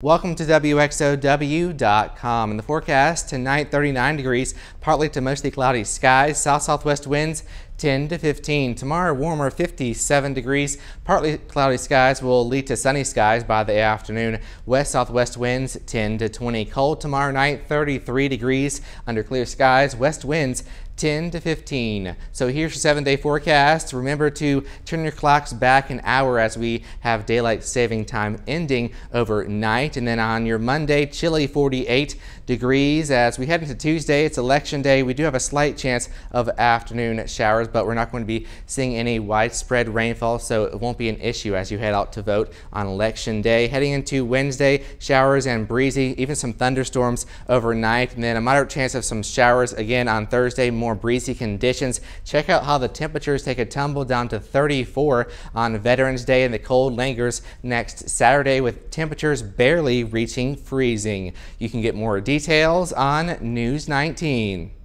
Welcome to WXOW.com. In the forecast, tonight 39 degrees, partly to mostly cloudy skies, south-southwest winds 10 to 15. Tomorrow, warmer 57 degrees, partly cloudy skies will lead to sunny skies by the afternoon. West-southwest winds 10 to 20. Cold tomorrow night, 33 degrees under clear skies, west winds 10 to 15. So here's your seven day forecast. Remember to turn your clocks back an hour as we have daylight saving time ending overnight. And then on your Monday, chilly 48 degrees. As we head into Tuesday, it's election day. We do have a slight chance of afternoon showers, but we're not going to be seeing any widespread rainfall, so it won't be an issue as you head out to vote on election day. Heading into Wednesday, showers and breezy, even some thunderstorms overnight, and then a moderate chance of some showers again on Thursday. More more breezy conditions. Check out how the temperatures take a tumble down to 34 on Veterans Day and the cold lingers next Saturday with temperatures barely reaching freezing. You can get more details on News 19.